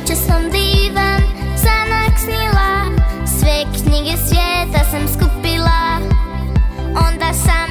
noće sam divan sanak snila Sve knjige svijeta sam skupila. Onda sam